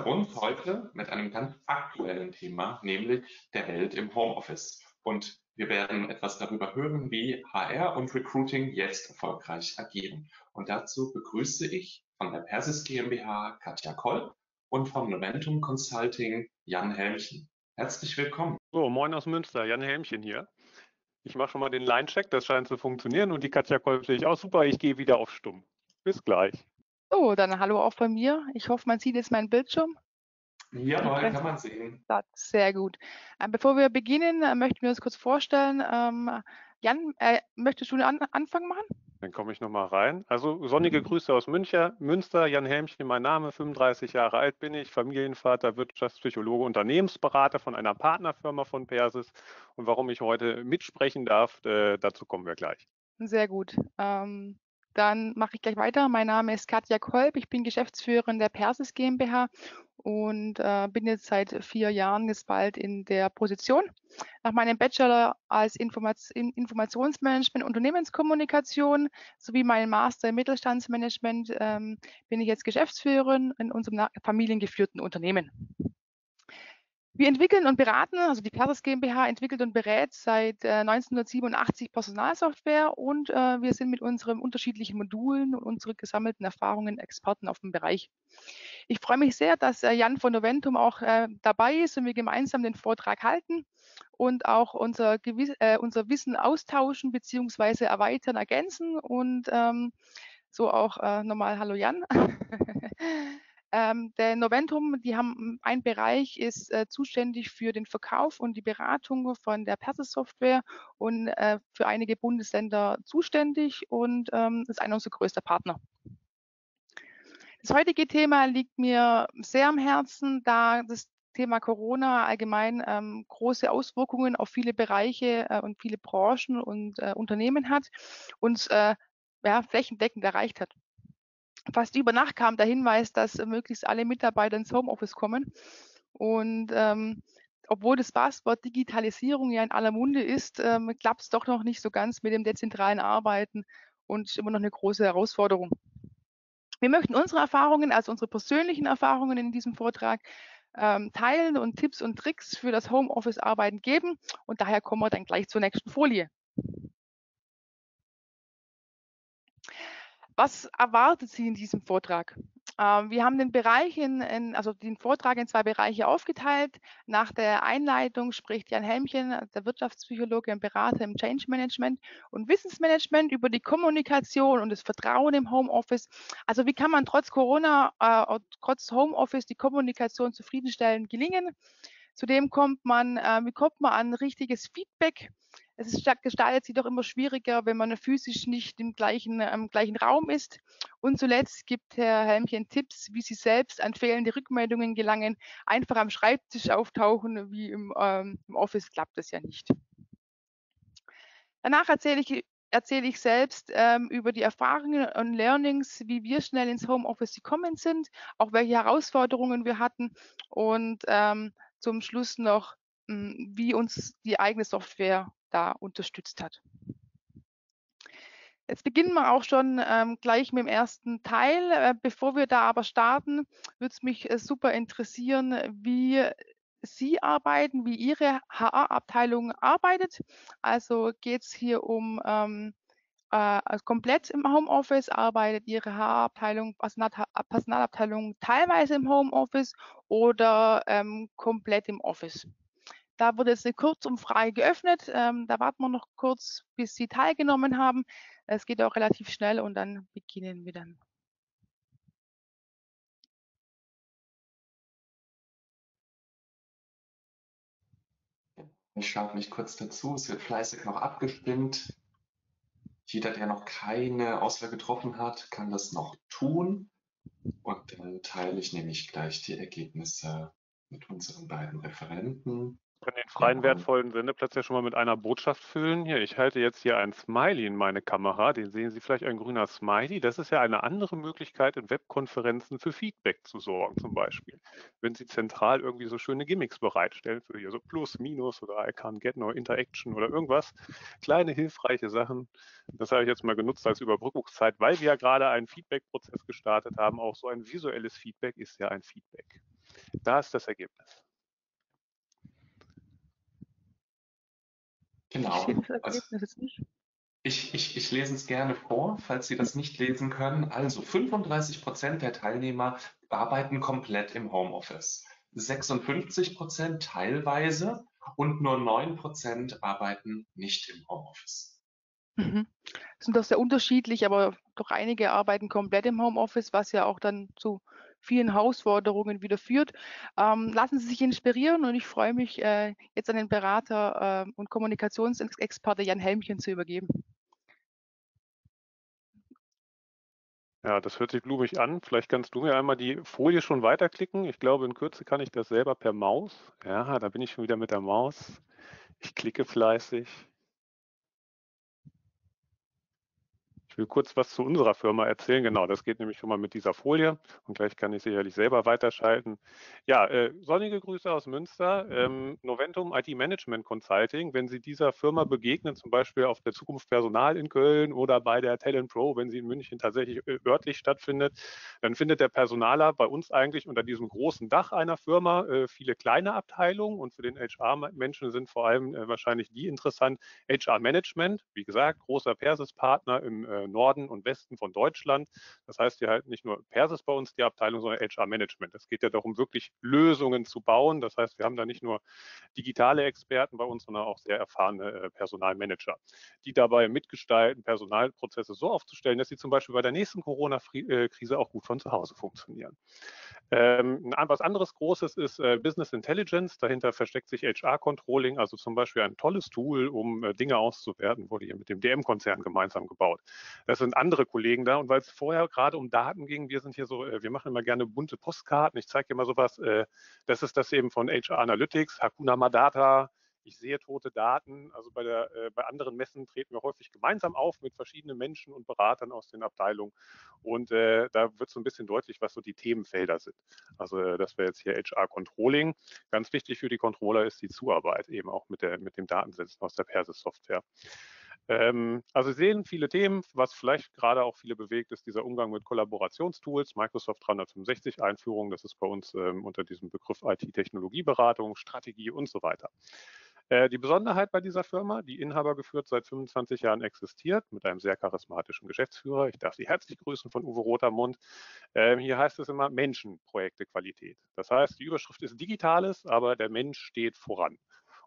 uns heute mit einem ganz aktuellen Thema, nämlich der Welt im Homeoffice. Und wir werden etwas darüber hören, wie HR und Recruiting jetzt erfolgreich agieren. Und dazu begrüße ich von der Persis GmbH Katja Kolb und vom Momentum Consulting Jan Helmchen. Herzlich willkommen. So, moin aus Münster, Jan Helmchen hier. Ich mache schon mal den Line-Check, das scheint zu funktionieren und die Katja Kolb sehe ich auch super, ich gehe wieder auf Stumm. Bis gleich. So, dann hallo auch von mir. Ich hoffe, man sieht jetzt meinen Bildschirm. Jawohl, kann man sehen. Sehr gut. Äh, bevor wir beginnen, äh, möchten wir uns kurz vorstellen. Ähm, Jan, äh, möchtest du einen An Anfang machen? Dann komme ich nochmal rein. Also sonnige. Grüße aus München, Münster, Jan Helmchen, mein Name, 35 Jahre alt bin ich, Familienvater, Wirtschaftspsychologe, Unternehmensberater von einer Partnerfirma von Persis. Und warum ich heute mitsprechen darf, äh, dazu kommen wir gleich. Sehr gut. Ähm, dann mache ich gleich weiter. Mein Name ist Katja Kolb. Ich bin Geschäftsführerin der Persis GmbH und äh, bin jetzt seit vier Jahren jetzt bald in der Position. Nach meinem Bachelor als Informat Informationsmanagement, Unternehmenskommunikation sowie meinem Master im Mittelstandsmanagement ähm, bin ich jetzt Geschäftsführerin in unserem familiengeführten Unternehmen. Wir entwickeln und beraten, also die Persis GmbH entwickelt und berät seit äh, 1987 Personalsoftware und äh, wir sind mit unseren unterschiedlichen Modulen und unseren gesammelten Erfahrungen Experten auf dem Bereich. Ich freue mich sehr, dass äh, Jan von Noventum auch äh, dabei ist und wir gemeinsam den Vortrag halten und auch unser, äh, unser Wissen austauschen bzw. erweitern, ergänzen und ähm, so auch äh, nochmal Hallo Jan. Ähm, der Noventum, die haben ein Bereich, ist äh, zuständig für den Verkauf und die Beratung von der Persis-Software und äh, für einige Bundesländer zuständig und ähm, ist einer unserer größten Partner. Das heutige Thema liegt mir sehr am Herzen, da das Thema Corona allgemein ähm, große Auswirkungen auf viele Bereiche äh, und viele Branchen und äh, Unternehmen hat und äh, ja, flächendeckend erreicht hat fast über Nacht kam der Hinweis, dass möglichst alle Mitarbeiter ins Homeoffice kommen. Und ähm, obwohl das Passwort Digitalisierung ja in aller Munde ist, ähm, klappt es doch noch nicht so ganz mit dem dezentralen Arbeiten und immer noch eine große Herausforderung. Wir möchten unsere Erfahrungen, also unsere persönlichen Erfahrungen in diesem Vortrag ähm, teilen und Tipps und Tricks für das Homeoffice-Arbeiten geben. Und daher kommen wir dann gleich zur nächsten Folie. Was erwartet Sie in diesem Vortrag? Ähm, wir haben den Bereich in, in, also den Vortrag in zwei Bereiche aufgeteilt. Nach der Einleitung spricht Jan Helmchen, der Wirtschaftspsychologe und Berater im Change Management und Wissensmanagement über die Kommunikation und das Vertrauen im Homeoffice. Also wie kann man trotz Corona, äh, trotz Homeoffice die Kommunikation zufriedenstellend gelingen? Zudem kommt man, äh, wie kommt man an richtiges Feedback? Es ist, gestaltet sich doch immer schwieriger, wenn man physisch nicht im gleichen, im gleichen Raum ist. Und zuletzt gibt Herr Helmchen Tipps, wie Sie selbst an fehlende Rückmeldungen gelangen. Einfach am Schreibtisch auftauchen, wie im, ähm, im Office klappt das ja nicht. Danach erzähle ich erzähle ich selbst ähm, über die Erfahrungen und Learnings, wie wir schnell ins Homeoffice gekommen sind, auch welche Herausforderungen wir hatten und ähm, zum Schluss noch, wie uns die eigene Software da unterstützt hat. Jetzt beginnen wir auch schon ähm, gleich mit dem ersten Teil. Äh, bevor wir da aber starten, würde es mich äh, super interessieren, wie Sie arbeiten, wie Ihre HR-Abteilung arbeitet. Also geht es hier um ähm, äh, also komplett im Homeoffice, arbeitet Ihre HR-Abteilung, Personalabteilung teilweise im Homeoffice oder ähm, komplett im Office. Da wurde jetzt eine Kurzumfrage geöffnet. Ähm, da warten wir noch kurz, bis Sie teilgenommen haben. Es geht auch relativ schnell und dann beginnen wir dann. Ich schaue mich kurz dazu. Es wird fleißig noch abgestimmt. Jeder, der noch keine Auswahl getroffen hat, kann das noch tun. Und dann teile ich nämlich gleich die Ergebnisse mit unseren beiden Referenten können den freien, wertvollen Sendeplatz ja schon mal mit einer Botschaft füllen. Hier, ich halte jetzt hier ein Smiley in meine Kamera. Den sehen Sie vielleicht ein grüner Smiley. Das ist ja eine andere Möglichkeit, in Webkonferenzen für Feedback zu sorgen, zum Beispiel. Wenn Sie zentral irgendwie so schöne Gimmicks bereitstellen, für hier so Plus, Minus oder I can't get no Interaction oder irgendwas. Kleine, hilfreiche Sachen. Das habe ich jetzt mal genutzt als Überbrückungszeit, weil wir ja gerade einen Feedback-Prozess gestartet haben. Auch so ein visuelles Feedback ist ja ein Feedback. Da ist das Ergebnis. Genau. Also, ich, ich, ich lese es gerne vor, falls Sie das nicht lesen können. Also 35 Prozent der Teilnehmer arbeiten komplett im Homeoffice. 56 Prozent teilweise und nur 9 Prozent arbeiten nicht im Homeoffice. Mhm. Sind doch sehr unterschiedlich, aber doch einige arbeiten komplett im Homeoffice, was ja auch dann zu vielen Herausforderungen wieder führt. Ähm, lassen Sie sich inspirieren und ich freue mich, äh, jetzt an den Berater äh, und Kommunikationsexperte Jan Helmchen zu übergeben. Ja, das hört sich blumig an. Vielleicht kannst du mir einmal die Folie schon weiterklicken. Ich glaube, in Kürze kann ich das selber per Maus. Ja, da bin ich schon wieder mit der Maus. Ich klicke fleißig. Ich will kurz was zu unserer Firma erzählen. Genau, das geht nämlich schon mal mit dieser Folie und gleich kann ich sicherlich selber weiterschalten. Ja, äh, sonnige Grüße aus Münster. Ähm, Noventum IT Management Consulting. Wenn Sie dieser Firma begegnen, zum Beispiel auf der Zukunft Personal in Köln oder bei der Talent Pro, wenn sie in München tatsächlich äh, örtlich stattfindet, dann findet der Personaler bei uns eigentlich unter diesem großen Dach einer Firma äh, viele kleine Abteilungen und für den HR-Menschen sind vor allem äh, wahrscheinlich die interessant. HR Management, wie gesagt, großer Persis-Partner im äh, Norden und Westen von Deutschland. Das heißt hier halt nicht nur Persis bei uns die Abteilung, sondern HR-Management. Es geht ja darum, wirklich Lösungen zu bauen. Das heißt, wir haben da nicht nur digitale Experten bei uns, sondern auch sehr erfahrene äh, Personalmanager, die dabei mitgestalten, Personalprozesse so aufzustellen, dass sie zum Beispiel bei der nächsten Corona-Krise auch gut von zu Hause funktionieren. Ähm, was anderes Großes ist äh, Business Intelligence. Dahinter versteckt sich HR-Controlling, also zum Beispiel ein tolles Tool, um äh, Dinge auszuwerten, wurde hier mit dem DM-Konzern gemeinsam gebaut. Das sind andere Kollegen da. Und weil es vorher gerade um Daten ging, wir sind hier so, äh, wir machen immer gerne bunte Postkarten. Ich zeige dir mal sowas. Äh, das ist das eben von HR Analytics, Hakuna Madata, ich sehe tote Daten. Also bei, der, äh, bei anderen Messen treten wir häufig gemeinsam auf mit verschiedenen Menschen und Beratern aus den Abteilungen. Und da wird so ein bisschen deutlich, was so die Themenfelder sind. Also das wäre jetzt hier HR Controlling. Ganz wichtig für die Controller ist die Zuarbeit eben auch mit, der, mit dem Datensätzen aus der Persis-Software. Ähm, also Sie sehen viele Themen, was vielleicht gerade auch viele bewegt, ist dieser Umgang mit Kollaborationstools, Microsoft 365 Einführung, das ist bei uns ähm, unter diesem Begriff IT-Technologieberatung, Strategie und so weiter. Äh, die Besonderheit bei dieser Firma, die Inhaber geführt seit 25 Jahren existiert, mit einem sehr charismatischen Geschäftsführer. Ich darf Sie herzlich grüßen von Uwe Rotermund. Ähm, hier heißt es immer Menschenprojekte Qualität. Das heißt, die Überschrift ist Digitales, aber der Mensch steht voran.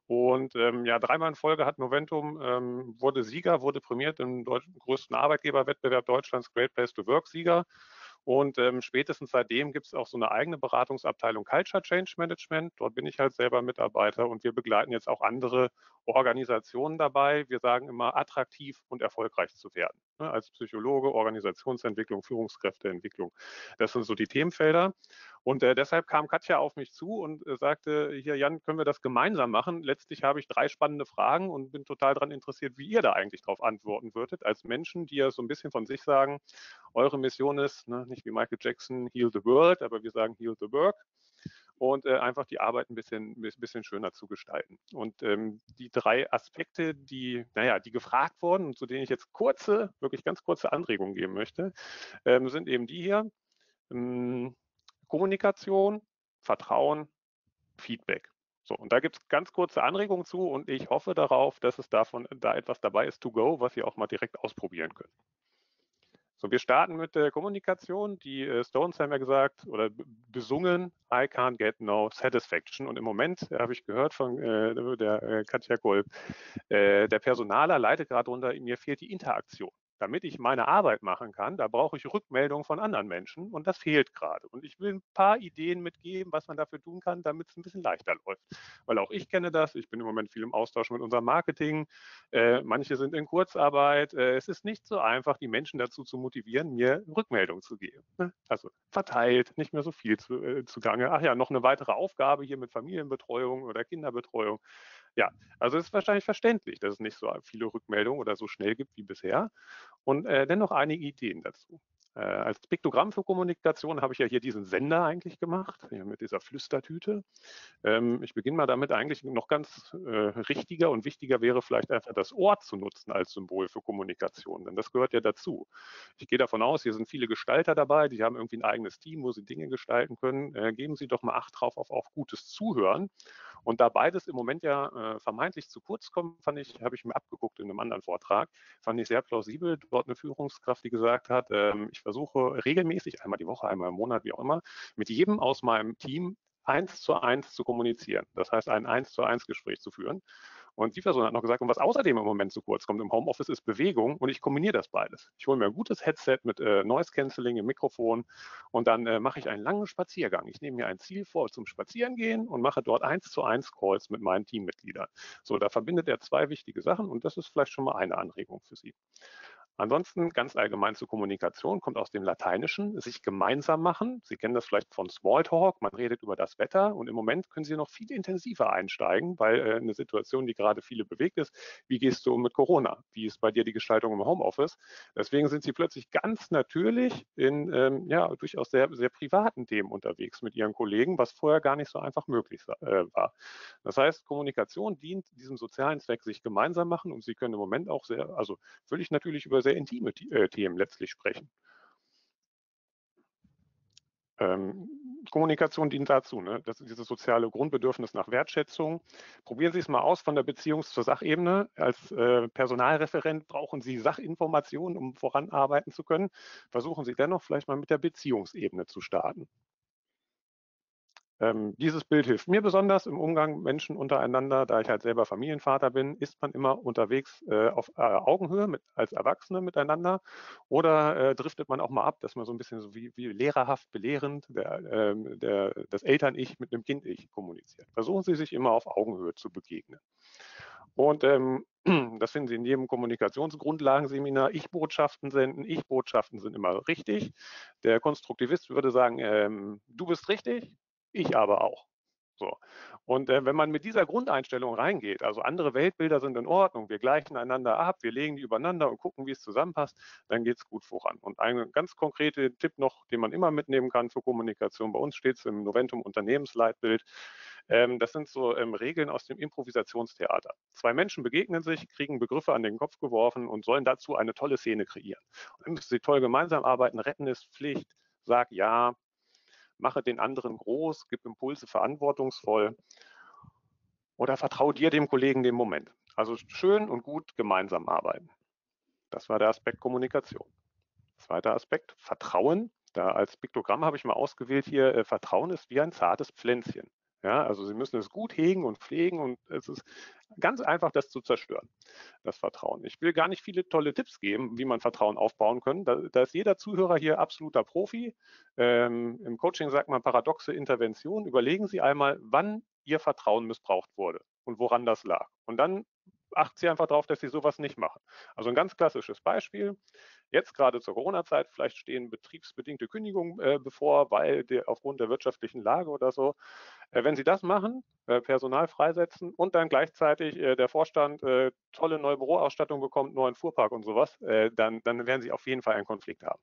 Und ähm, ja, dreimal in Folge hat Noventum, ähm, wurde Sieger, wurde prämiert im größten Arbeitgeberwettbewerb Deutschlands, Great Place to Work Sieger. Und ähm, spätestens seitdem gibt es auch so eine eigene Beratungsabteilung Culture Change Management. Dort bin ich halt selber Mitarbeiter und wir begleiten jetzt auch andere Organisationen dabei. Wir sagen immer, attraktiv und erfolgreich zu werden. Ne? Als Psychologe, Organisationsentwicklung, Führungskräfteentwicklung. Das sind so die Themenfelder. Und äh, deshalb kam Katja auf mich zu und äh, sagte, hier Jan, können wir das gemeinsam machen? Letztlich habe ich drei spannende Fragen und bin total daran interessiert, wie ihr da eigentlich darauf antworten würdet, als Menschen, die ja so ein bisschen von sich sagen, eure Mission ist, ne, nicht wie Michael Jackson, Heal the World, aber wir sagen Heal the Work und äh, einfach die Arbeit ein bisschen, bisschen schöner zu gestalten. Und ähm, die drei Aspekte, die, naja, die gefragt wurden und zu denen ich jetzt kurze, wirklich ganz kurze Anregungen geben möchte, ähm, sind eben die hier. Ähm, Kommunikation, Vertrauen, Feedback. So, und da gibt es ganz kurze Anregungen zu und ich hoffe darauf, dass es davon da etwas dabei ist to go, was ihr auch mal direkt ausprobieren könnt. So, wir starten mit der Kommunikation. Die äh, Stones haben ja gesagt oder besungen, I can't get no satisfaction. Und im Moment äh, habe ich gehört von äh, der äh, Katja Golb, äh, der Personaler leidet gerade unter, mir fehlt die Interaktion damit ich meine Arbeit machen kann, da brauche ich Rückmeldungen von anderen Menschen und das fehlt gerade. Und ich will ein paar Ideen mitgeben, was man dafür tun kann, damit es ein bisschen leichter läuft. Weil auch ich kenne das. Ich bin im Moment viel im Austausch mit unserem Marketing. Äh, manche sind in Kurzarbeit. Äh, es ist nicht so einfach, die Menschen dazu zu motivieren, mir Rückmeldungen zu geben. Ne? Also verteilt, nicht mehr so viel zu, äh, zugange. Ach ja, noch eine weitere Aufgabe hier mit Familienbetreuung oder Kinderbetreuung. Ja, also es ist wahrscheinlich verständlich, dass es nicht so viele Rückmeldungen oder so schnell gibt wie bisher. Und äh, dennoch einige Ideen dazu. Äh, als Piktogramm für Kommunikation habe ich ja hier diesen Sender eigentlich gemacht, mit dieser Flüstertüte. Ähm, ich beginne mal damit, eigentlich noch ganz äh, richtiger und wichtiger wäre vielleicht einfach das Ohr zu nutzen als Symbol für Kommunikation, denn das gehört ja dazu. Ich gehe davon aus, hier sind viele Gestalter dabei, die haben irgendwie ein eigenes Team, wo sie Dinge gestalten können. Äh, geben Sie doch mal Acht drauf auf, auf gutes Zuhören. Und da beides im Moment ja äh, vermeintlich zu kurz kommt, fand ich, habe ich mir abgeguckt in einem anderen Vortrag, fand ich sehr plausibel. Dort eine Führungskraft, die gesagt hat, ähm, ich versuche regelmäßig, einmal die Woche, einmal im Monat, wie auch immer, mit jedem aus meinem Team eins zu eins zu kommunizieren. Das heißt, ein eins zu eins Gespräch zu führen. Und die Person hat noch gesagt, und was außerdem im Moment zu kurz kommt im Homeoffice, ist Bewegung und ich kombiniere das beides. Ich hole mir ein gutes Headset mit äh, Noise Cancelling im Mikrofon und dann äh, mache ich einen langen Spaziergang. Ich nehme mir ein Ziel vor zum Spazierengehen und mache dort eins zu eins Calls mit meinen Teammitgliedern. So, da verbindet er zwei wichtige Sachen und das ist vielleicht schon mal eine Anregung für Sie. Ansonsten ganz allgemein zur Kommunikation kommt aus dem Lateinischen, sich gemeinsam machen. Sie kennen das vielleicht von Smalltalk, man redet über das Wetter und im Moment können Sie noch viel intensiver einsteigen, weil äh, eine Situation, die gerade viele bewegt ist, wie gehst du um mit Corona? Wie ist bei dir die Gestaltung im Homeoffice? Deswegen sind Sie plötzlich ganz natürlich in ähm, ja, durchaus sehr, sehr privaten Themen unterwegs mit Ihren Kollegen, was vorher gar nicht so einfach möglich äh, war. Das heißt, Kommunikation dient diesem sozialen Zweck, sich gemeinsam machen und Sie können im Moment auch sehr, also völlig natürlich über sehr intime äh, Themen letztlich sprechen. Ähm, Kommunikation dient dazu, ne? das ist dieses soziale Grundbedürfnis nach Wertschätzung. Probieren Sie es mal aus von der Beziehungs- zur Sachebene. Als äh, Personalreferent brauchen Sie Sachinformationen, um voranarbeiten zu können. Versuchen Sie dennoch vielleicht mal mit der Beziehungsebene zu starten. Ähm, dieses Bild hilft mir besonders im Umgang Menschen untereinander, da ich halt selber Familienvater bin, ist man immer unterwegs äh, auf äh, Augenhöhe mit, als Erwachsene miteinander oder äh, driftet man auch mal ab, dass man so ein bisschen so wie, wie lehrerhaft belehrend der, ähm, der, das Eltern-Ich mit einem Kind-Ich kommuniziert. Versuchen Sie sich immer auf Augenhöhe zu begegnen. Und ähm, das finden Sie in jedem Kommunikationsgrundlagenseminar. Ich-Botschaften senden. Ich-Botschaften sind immer richtig. Der Konstruktivist würde sagen, ähm, du bist richtig, ich aber auch. So. Und äh, wenn man mit dieser Grundeinstellung reingeht, also andere Weltbilder sind in Ordnung, wir gleichen einander ab, wir legen die übereinander und gucken, wie es zusammenpasst, dann geht es gut voran. Und ein ganz konkreter Tipp noch, den man immer mitnehmen kann für Kommunikation, bei uns steht es im Noventum Unternehmensleitbild, ähm, das sind so ähm, Regeln aus dem Improvisationstheater. Zwei Menschen begegnen sich, kriegen Begriffe an den Kopf geworfen und sollen dazu eine tolle Szene kreieren. Und dann müssen sie toll gemeinsam arbeiten, retten ist Pflicht, sag ja, mache den anderen groß, gib Impulse verantwortungsvoll oder vertraue dir dem Kollegen den Moment. Also schön und gut gemeinsam arbeiten. Das war der Aspekt Kommunikation. Zweiter Aspekt, Vertrauen. Da als Piktogramm habe ich mal ausgewählt hier, äh, Vertrauen ist wie ein zartes Pflänzchen. Ja, also Sie müssen es gut hegen und pflegen und es ist ganz einfach, das zu zerstören, das Vertrauen. Ich will gar nicht viele tolle Tipps geben, wie man Vertrauen aufbauen kann. Da, da ist jeder Zuhörer hier absoluter Profi. Ähm, Im Coaching sagt man paradoxe Intervention. Überlegen Sie einmal, wann Ihr Vertrauen missbraucht wurde und woran das lag. Und dann achten Sie einfach darauf, dass Sie sowas nicht machen. Also ein ganz klassisches Beispiel. Jetzt gerade zur Corona-Zeit, vielleicht stehen betriebsbedingte Kündigungen äh, bevor, weil der, aufgrund der wirtschaftlichen Lage oder so. Äh, wenn Sie das machen, äh, Personal freisetzen und dann gleichzeitig äh, der Vorstand äh, tolle neue Büroausstattung bekommt, neuen Fuhrpark und sowas, äh, dann, dann werden Sie auf jeden Fall einen Konflikt haben.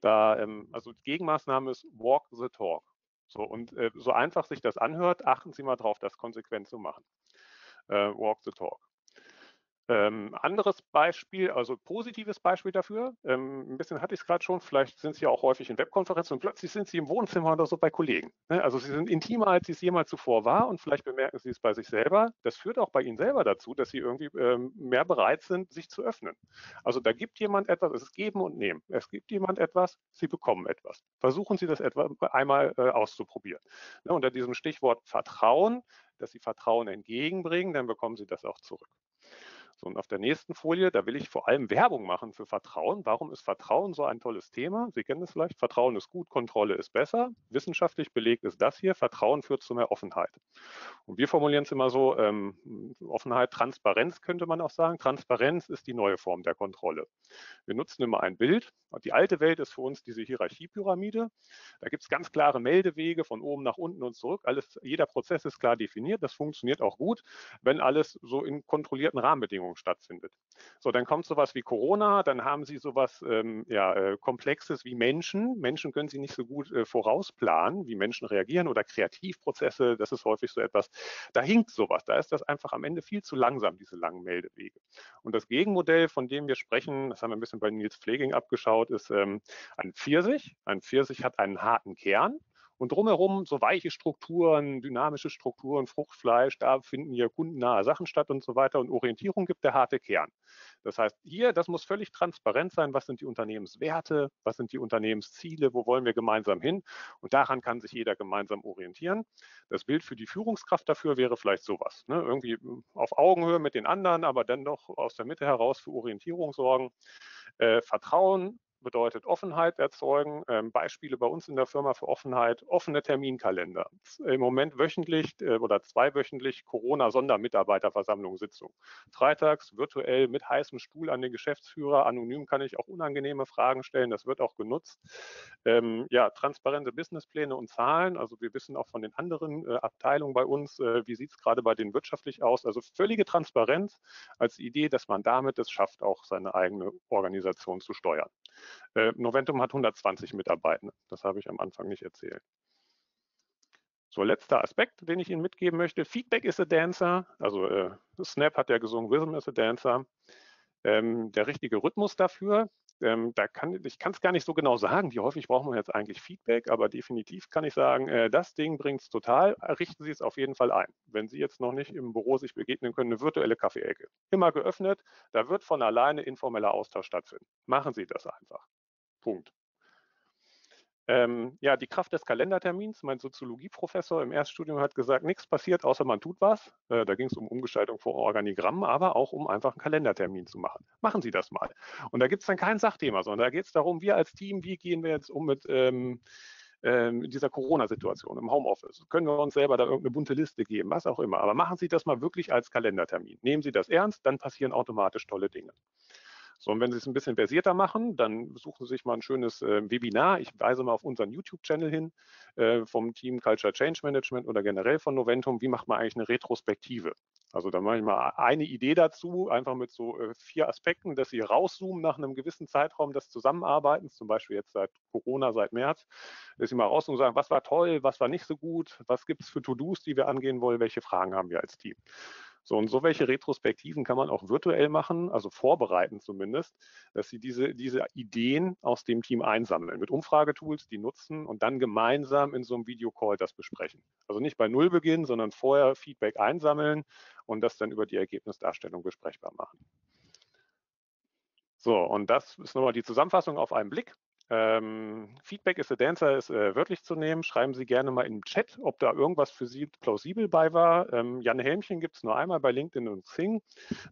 Da, ähm, also Gegenmaßnahme ist Walk the Talk. So, und so einfach sich das anhört, achten Sie mal drauf, das konsequent zu machen. walk the Talk. Ähm, anderes Beispiel, also positives Beispiel dafür, ähm, ein bisschen hatte ich es gerade schon, vielleicht sind Sie ja auch häufig in Webkonferenzen und plötzlich sind Sie im Wohnzimmer oder so bei Kollegen. Ne? Also Sie sind intimer, als Sie es jemals zuvor war und vielleicht bemerken Sie es bei sich selber. Das führt auch bei Ihnen selber dazu, dass Sie irgendwie ähm, mehr bereit sind, sich zu öffnen. Also da gibt jemand etwas, es ist Geben und Nehmen. Es gibt jemand etwas, Sie bekommen etwas. Versuchen Sie das etwa einmal äh, auszuprobieren. Ne? Unter diesem Stichwort Vertrauen, dass Sie Vertrauen entgegenbringen, dann bekommen Sie das auch zurück. So, und auf der nächsten Folie, da will ich vor allem Werbung machen für Vertrauen. Warum ist Vertrauen so ein tolles Thema? Sie kennen es vielleicht. Vertrauen ist gut, Kontrolle ist besser. Wissenschaftlich belegt ist das hier. Vertrauen führt zu mehr Offenheit. Und wir formulieren es immer so, ähm, Offenheit, Transparenz könnte man auch sagen. Transparenz ist die neue Form der Kontrolle. Wir nutzen immer ein Bild. Die alte Welt ist für uns diese Hierarchiepyramide. Da gibt es ganz klare Meldewege von oben nach unten und zurück. Alles, jeder Prozess ist klar definiert. Das funktioniert auch gut, wenn alles so in kontrollierten Rahmenbedingungen Bedingungen stattfindet. So, dann kommt sowas wie Corona, dann haben Sie sowas ähm, ja, äh, Komplexes wie Menschen. Menschen können Sie nicht so gut äh, vorausplanen, wie Menschen reagieren oder Kreativprozesse, das ist häufig so etwas. Da hinkt sowas, da ist das einfach am Ende viel zu langsam, diese langen Meldewege. Und das Gegenmodell, von dem wir sprechen, das haben wir ein bisschen bei Nils Pfleging abgeschaut, ist ähm, ein Pfirsich. Ein Pfirsich hat einen harten Kern und drumherum so weiche Strukturen, dynamische Strukturen, Fruchtfleisch, da finden hier kundennahe Sachen statt und so weiter. Und Orientierung gibt der harte Kern. Das heißt, hier, das muss völlig transparent sein. Was sind die Unternehmenswerte? Was sind die Unternehmensziele? Wo wollen wir gemeinsam hin? Und daran kann sich jeder gemeinsam orientieren. Das Bild für die Führungskraft dafür wäre vielleicht sowas. Ne? Irgendwie auf Augenhöhe mit den anderen, aber dann doch aus der Mitte heraus für Orientierung sorgen. Äh, Vertrauen, bedeutet Offenheit erzeugen. Ähm, Beispiele bei uns in der Firma für Offenheit, offene Terminkalender. Im Moment wöchentlich äh, oder zweiwöchentlich Corona-Sondermitarbeiterversammlung Sitzung. Freitags virtuell mit heißem Stuhl an den Geschäftsführer. Anonym kann ich auch unangenehme Fragen stellen. Das wird auch genutzt. Ähm, ja, transparente Businesspläne und Zahlen. Also wir wissen auch von den anderen äh, Abteilungen bei uns, äh, wie sieht es gerade bei denen wirtschaftlich aus. Also völlige Transparenz als Idee, dass man damit es schafft, auch seine eigene Organisation zu steuern. Äh, Noventum hat 120 Mitarbeitende. Das habe ich am Anfang nicht erzählt. So, letzter Aspekt, den ich Ihnen mitgeben möchte. Feedback is a dancer. Also äh, Snap hat ja gesungen, Rhythm is a dancer. Ähm, der richtige Rhythmus dafür, ähm, da kann, ich kann es gar nicht so genau sagen, wie häufig braucht man jetzt eigentlich Feedback, aber definitiv kann ich sagen, äh, das Ding bringt es total, richten Sie es auf jeden Fall ein. Wenn Sie jetzt noch nicht im Büro sich begegnen können, eine virtuelle Kaffeeecke. Immer geöffnet, da wird von alleine informeller Austausch stattfinden. Machen Sie das einfach. Punkt. Ähm, ja, die Kraft des Kalendertermins. Mein Soziologieprofessor im Erststudium hat gesagt, nichts passiert, außer man tut was. Äh, da ging es um Umgestaltung von Organigrammen, aber auch um einfach einen Kalendertermin zu machen. Machen Sie das mal. Und da gibt es dann kein Sachthema, sondern da geht es darum, wir als Team, wie gehen wir jetzt um mit ähm, ähm, dieser Corona-Situation im Homeoffice? Können wir uns selber da irgendeine bunte Liste geben, was auch immer. Aber machen Sie das mal wirklich als Kalendertermin. Nehmen Sie das ernst, dann passieren automatisch tolle Dinge. So, und wenn Sie es ein bisschen versierter machen, dann suchen Sie sich mal ein schönes äh, Webinar. Ich weise mal auf unseren YouTube-Channel hin äh, vom Team Culture Change Management oder generell von Noventum. Wie macht man eigentlich eine Retrospektive? Also da mache ich mal eine Idee dazu, einfach mit so äh, vier Aspekten, dass Sie rauszoomen nach einem gewissen Zeitraum des Zusammenarbeitens, zum Beispiel jetzt seit Corona, seit März, dass Sie mal rauszoomen und sagen, was war toll, was war nicht so gut, was gibt es für To-Dos, die wir angehen wollen, welche Fragen haben wir als Team. So, und so welche Retrospektiven kann man auch virtuell machen, also vorbereiten zumindest, dass sie diese, diese Ideen aus dem Team einsammeln mit Umfragetools, die nutzen und dann gemeinsam in so einem Videocall das besprechen. Also nicht bei Null beginnen, sondern vorher Feedback einsammeln und das dann über die Ergebnisdarstellung besprechbar machen. So, und das ist nochmal die Zusammenfassung auf einen Blick. Ähm, Feedback is a Dancer ist äh, wörtlich zu nehmen. Schreiben Sie gerne mal im Chat, ob da irgendwas für Sie plausibel bei war. Ähm, Jan Helmchen gibt es nur einmal bei LinkedIn und Xing.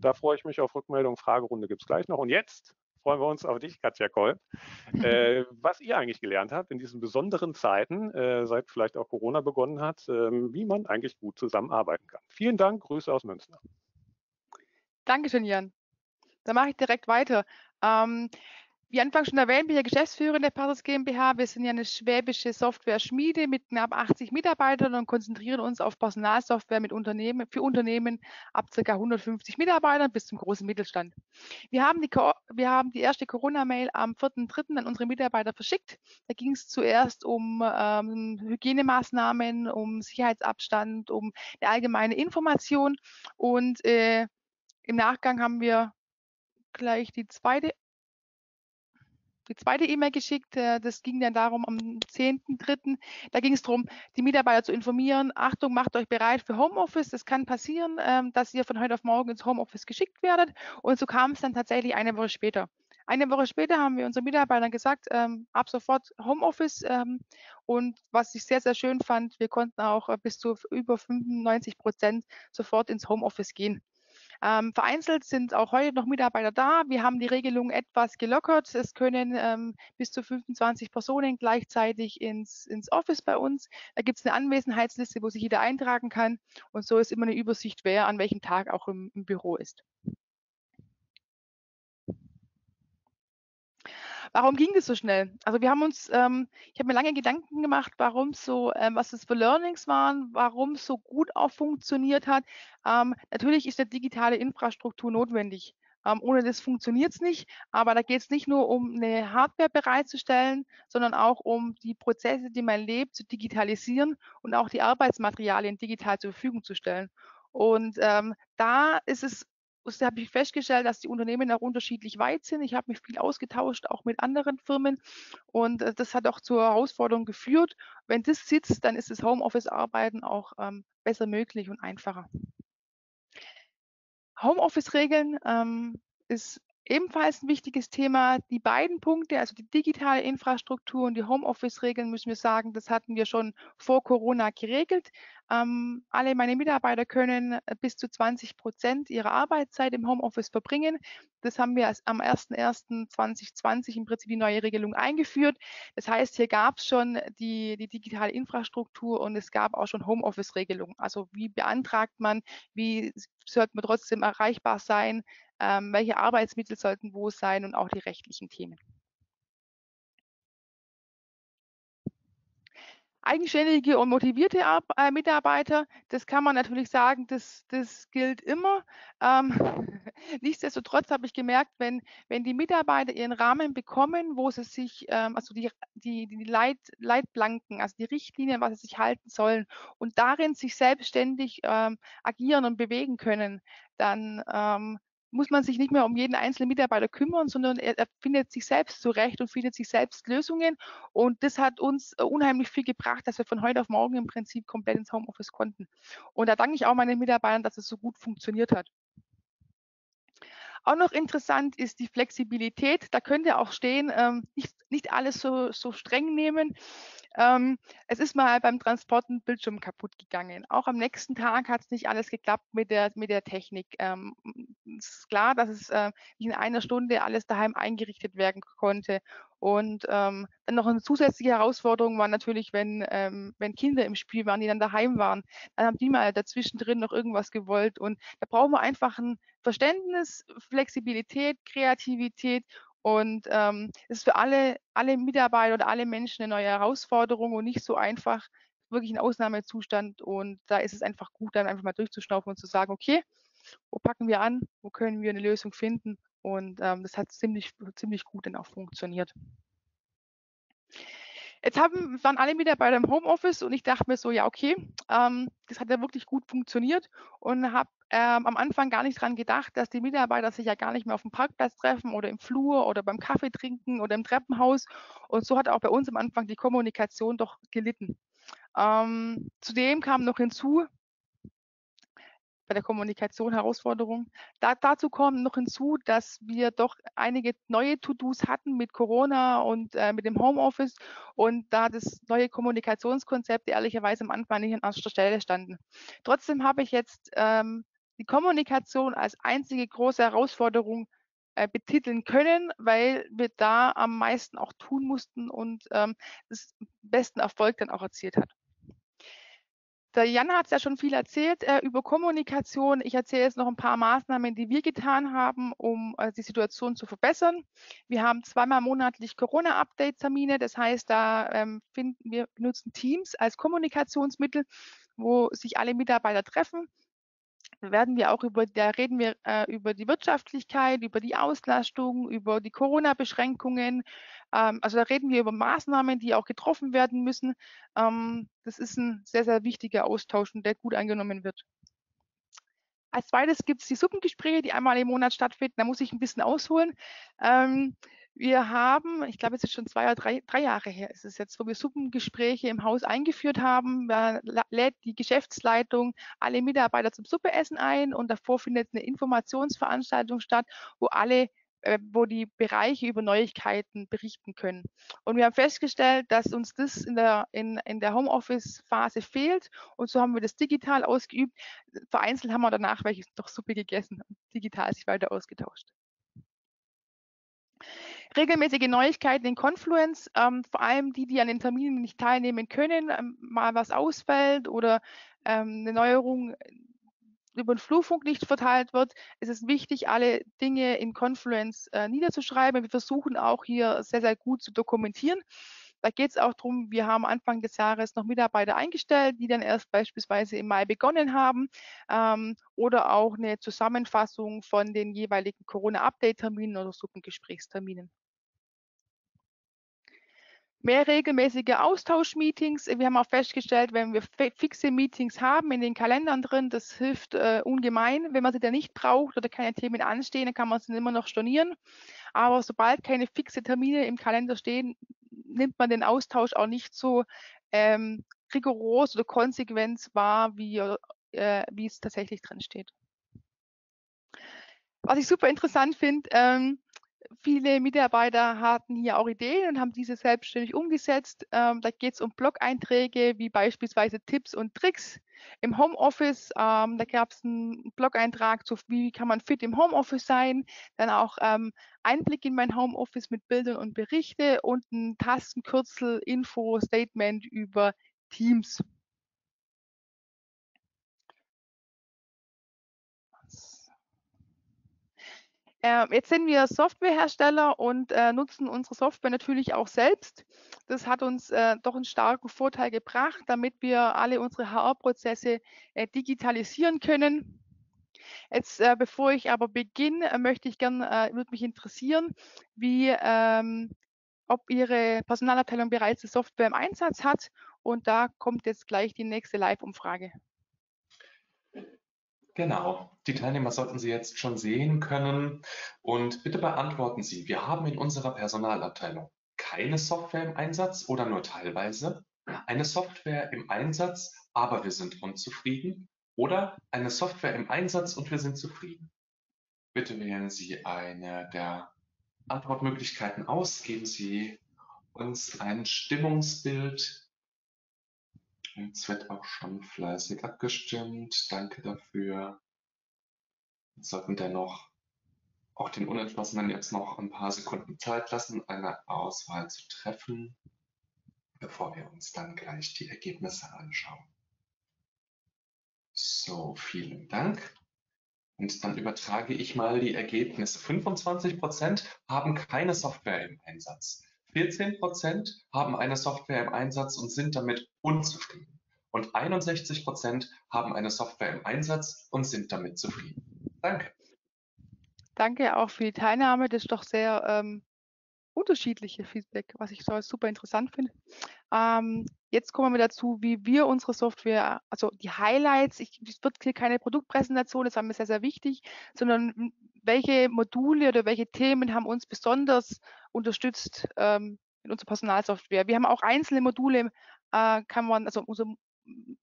Da freue ich mich auf Rückmeldung. Fragerunde gibt es gleich noch. Und jetzt freuen wir uns auf dich, Katja Kolb. Äh, was ihr eigentlich gelernt habt in diesen besonderen Zeiten, äh, seit vielleicht auch Corona begonnen hat, äh, wie man eigentlich gut zusammenarbeiten kann. Vielen Dank, Grüße aus Münster. Dankeschön, Jan. Dann mache ich direkt weiter. Ähm, wie anfangs schon erwähnt, bin ich ja Geschäftsführerin der Passos GmbH. Wir sind ja eine schwäbische Software-Schmiede mit knapp 80 Mitarbeitern und konzentrieren uns auf Personalsoftware mit Unternehmen, für Unternehmen ab ca. 150 Mitarbeitern bis zum großen Mittelstand. Wir haben die, wir haben die erste Corona-Mail am 4.3. an unsere Mitarbeiter verschickt. Da ging es zuerst um ähm, Hygienemaßnahmen, um Sicherheitsabstand, um eine allgemeine Information und äh, im Nachgang haben wir gleich die zweite die zweite E-Mail geschickt. Äh, das ging dann darum, am 10.3., da ging es darum, die Mitarbeiter zu informieren. Achtung, macht euch bereit für Homeoffice. Es kann passieren, ähm, dass ihr von heute auf morgen ins Homeoffice geschickt werdet. Und so kam es dann tatsächlich eine Woche später. Eine Woche später haben wir unseren Mitarbeitern gesagt, ähm, ab sofort Homeoffice. Ähm, und was ich sehr, sehr schön fand, wir konnten auch äh, bis zu über 95 Prozent sofort ins Homeoffice gehen. Ähm, vereinzelt sind auch heute noch Mitarbeiter da. Wir haben die Regelung etwas gelockert. Es können ähm, bis zu 25 Personen gleichzeitig ins, ins Office bei uns. Da gibt es eine Anwesenheitsliste, wo sich jeder eintragen kann. Und so ist immer eine Übersicht, wer an welchem Tag auch im, im Büro ist. Warum ging das so schnell? Also wir haben uns, ähm, ich habe mir lange Gedanken gemacht, warum so, ähm, was es für Learnings waren, warum so gut auch funktioniert hat. Ähm, natürlich ist eine digitale Infrastruktur notwendig. Ähm, ohne das funktioniert es nicht. Aber da geht es nicht nur um eine Hardware bereitzustellen, sondern auch um die Prozesse, die man lebt, zu digitalisieren und auch die Arbeitsmaterialien digital zur Verfügung zu stellen. Und ähm, da ist es da habe ich festgestellt, dass die Unternehmen auch unterschiedlich weit sind. Ich habe mich viel ausgetauscht, auch mit anderen Firmen. Und äh, das hat auch zur Herausforderung geführt. Wenn das sitzt, dann ist das Homeoffice-Arbeiten auch ähm, besser möglich und einfacher. Homeoffice-Regeln ähm, ist ebenfalls ein wichtiges Thema. Die beiden Punkte, also die digitale Infrastruktur und die Homeoffice-Regeln, müssen wir sagen, das hatten wir schon vor Corona geregelt. Ähm, alle meine Mitarbeiter können äh, bis zu 20 Prozent ihrer Arbeitszeit im Homeoffice verbringen. Das haben wir am 01.01.2020 im Prinzip die neue Regelung eingeführt. Das heißt, hier gab es schon die, die digitale Infrastruktur und es gab auch schon Homeoffice-Regelungen. Also wie beantragt man, wie sollte man trotzdem erreichbar sein, ähm, welche Arbeitsmittel sollten wo sein und auch die rechtlichen Themen. Eigenständige und motivierte Ar äh, Mitarbeiter, das kann man natürlich sagen, das, das gilt immer. Ähm, nichtsdestotrotz habe ich gemerkt, wenn, wenn die Mitarbeiter ihren Rahmen bekommen, wo sie sich, ähm, also die, die, die Leit, Leitplanken, also die Richtlinien, was sie sich halten sollen und darin sich selbstständig ähm, agieren und bewegen können, dann ähm, muss man sich nicht mehr um jeden einzelnen Mitarbeiter kümmern, sondern er, er, findet sich selbst zurecht und findet sich selbst Lösungen. Und das hat uns äh, unheimlich viel gebracht, dass wir von heute auf morgen im Prinzip komplett ins Homeoffice konnten. Und da danke ich auch meinen Mitarbeitern, dass es so gut funktioniert hat. Auch noch interessant ist die Flexibilität. Da könnte auch stehen, ähm, nicht, nicht alles so, so streng nehmen. Ähm, es ist mal beim Transport ein Bildschirm kaputt gegangen. Auch am nächsten Tag hat es nicht alles geklappt mit der, mit der Technik. Ähm, es ist klar, dass es äh, nicht in einer Stunde alles daheim eingerichtet werden konnte. Und ähm, dann noch eine zusätzliche Herausforderung war natürlich, wenn, ähm, wenn Kinder im Spiel waren, die dann daheim waren, dann haben die mal dazwischen drin noch irgendwas gewollt. Und da brauchen wir einfach ein Verständnis, Flexibilität, Kreativität und ähm, es ist für alle, alle Mitarbeiter oder alle Menschen eine neue Herausforderung und nicht so einfach, wirklich ein Ausnahmezustand. Und da ist es einfach gut, dann einfach mal durchzuschnaufen und zu sagen, okay, wo packen wir an, wo können wir eine Lösung finden? Und ähm, das hat ziemlich, ziemlich gut dann auch funktioniert. Jetzt haben, waren alle Mitarbeiter im Homeoffice und ich dachte mir so, ja, okay, ähm, das hat ja wirklich gut funktioniert und habe ähm, am Anfang gar nicht dran gedacht, dass die Mitarbeiter sich ja gar nicht mehr auf dem Parkplatz treffen oder im Flur oder beim Kaffee trinken oder im Treppenhaus. Und so hat auch bei uns am Anfang die Kommunikation doch gelitten. Ähm, zudem kam noch hinzu, bei der Kommunikation Herausforderungen. Da, dazu kommt noch hinzu, dass wir doch einige neue To-Dos hatten mit Corona und äh, mit dem Homeoffice und da das neue Kommunikationskonzept ehrlicherweise am Anfang nicht an erster Stelle standen. Trotzdem habe ich jetzt ähm, die Kommunikation als einzige große Herausforderung äh, betiteln können, weil wir da am meisten auch tun mussten und ähm, das besten Erfolg dann auch erzielt hat. Der Jan hat es ja schon viel erzählt äh, über Kommunikation. Ich erzähle jetzt noch ein paar Maßnahmen, die wir getan haben, um äh, die Situation zu verbessern. Wir haben zweimal monatlich Corona-Update-Termine. Das heißt, da ähm, finden wir benutzen Teams als Kommunikationsmittel, wo sich alle Mitarbeiter treffen werden wir auch über, da reden wir äh, über die Wirtschaftlichkeit, über die Auslastung, über die Corona-Beschränkungen. Ähm, also da reden wir über Maßnahmen, die auch getroffen werden müssen. Ähm, das ist ein sehr, sehr wichtiger Austausch und der gut angenommen wird. Als zweites gibt es die Suppengespräche, die einmal im Monat stattfinden. Da muss ich ein bisschen ausholen. Ähm, wir haben, ich glaube, es ist schon zwei oder drei, drei Jahre her, ist es jetzt, wo wir Suppengespräche im Haus eingeführt haben. Da lädt die Geschäftsleitung alle Mitarbeiter zum Suppeessen ein und davor findet eine Informationsveranstaltung statt, wo alle äh, wo die Bereiche über Neuigkeiten berichten können. Und wir haben festgestellt, dass uns das in der, in, in der Homeoffice-Phase fehlt und so haben wir das digital ausgeübt. Vereinzelt haben wir danach welche doch Suppe gegessen und digital sich weiter ausgetauscht regelmäßige Neuigkeiten in Confluence, ähm, vor allem die, die an den Terminen nicht teilnehmen können, ähm, mal was ausfällt oder ähm, eine Neuerung über den Flurfunk nicht verteilt wird, ist es wichtig, alle Dinge in Confluence äh, niederzuschreiben. Wir versuchen auch hier sehr, sehr gut zu dokumentieren. Da geht es auch darum, wir haben Anfang des Jahres noch Mitarbeiter eingestellt, die dann erst beispielsweise im Mai begonnen haben ähm, oder auch eine Zusammenfassung von den jeweiligen Corona-Update-Terminen oder Suppengesprächsterminen mehr regelmäßige Austauschmeetings. Wir haben auch festgestellt, wenn wir fixe Meetings haben in den Kalendern drin, das hilft äh, ungemein. Wenn man sie dann nicht braucht oder keine Themen anstehen, dann kann man sie immer noch stornieren. Aber sobald keine fixe Termine im Kalender stehen, nimmt man den Austausch auch nicht so ähm, rigoros oder konsequent wahr, wie, äh, wie es tatsächlich drin steht. Was ich super interessant finde, ähm, viele Mitarbeiter hatten hier auch Ideen und haben diese selbstständig umgesetzt. Ähm, da geht es um Blog-Einträge wie beispielsweise Tipps und Tricks im Homeoffice. Ähm, da gab es einen Blog-Eintrag zu, wie kann man fit im Homeoffice sein. Dann auch ähm, Einblick in mein Homeoffice mit Bildern und Berichte und ein Tastenkürzel Info-Statement über Teams. Äh, jetzt sind wir Softwarehersteller und äh, nutzen unsere Software natürlich auch selbst. Das hat uns äh, doch einen starken Vorteil gebracht, damit wir alle unsere HR-Prozesse äh, digitalisieren können. Jetzt, äh, bevor ich aber beginne, äh, möchte ich gerne, würde mich interessieren, wie, ähm, ob Ihre Personalabteilung bereits die Software im Einsatz hat. Und da kommt jetzt gleich die nächste Live-Umfrage. Genau, die Teilnehmer sollten Sie jetzt schon sehen können. Und bitte beantworten Sie, wir haben in unserer Personalabteilung keine Software im Einsatz oder nur teilweise, eine Software im Einsatz, aber wir sind unzufrieden oder eine Software im Einsatz und wir sind zufrieden. Bitte wählen Sie eine der Antwortmöglichkeiten aus, geben Sie uns ein Stimmungsbild Jetzt wird auch schon fleißig abgestimmt. Danke dafür. Wir sollten dennoch auch den Unentschlossenen jetzt noch ein paar Sekunden Zeit lassen, eine Auswahl zu treffen, bevor wir uns dann gleich die Ergebnisse anschauen. So, vielen Dank. Und dann übertrage ich mal die Ergebnisse. 25 Prozent haben keine Software im Einsatz. 14 Prozent haben eine Software im Einsatz und sind damit unzufrieden. Und 61 Prozent haben eine Software im Einsatz und sind damit zufrieden. Danke. Danke auch für die Teilnahme. Das ist doch sehr ähm, unterschiedliche Feedback, was ich so super interessant finde. Ähm, jetzt kommen wir dazu, wie wir unsere Software, also die Highlights, ich, es wird hier keine Produktpräsentation, das haben wir sehr, sehr wichtig, sondern welche Module oder welche Themen haben uns besonders unterstützt ähm, in unserer Personalsoftware. Wir haben auch einzelne Module, äh, kann man, also unsere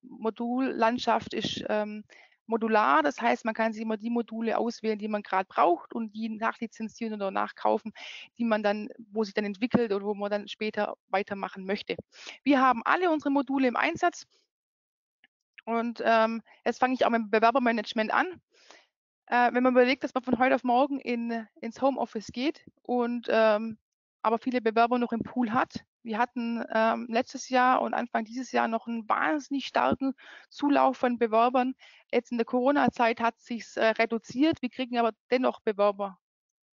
Modullandschaft ist ähm, modular, das heißt, man kann sich immer die Module auswählen, die man gerade braucht und die nachlizenzieren oder nachkaufen, die man dann, wo sich dann entwickelt oder wo man dann später weitermachen möchte. Wir haben alle unsere Module im Einsatz und ähm, jetzt fange ich auch mit dem Bewerbermanagement an äh, wenn man überlegt, dass man von heute auf morgen in, ins Homeoffice geht und ähm, aber viele Bewerber noch im Pool hat. Wir hatten ähm, letztes Jahr und Anfang dieses Jahr noch einen wahnsinnig starken Zulauf von Bewerbern. Jetzt in der Corona-Zeit hat es sich äh, reduziert. Wir kriegen aber dennoch Bewerber,